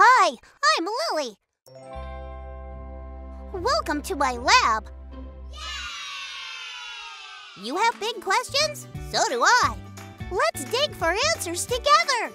Hi, I'm Lily. Welcome to my lab. You have big questions? So do I. Let's dig for answers together.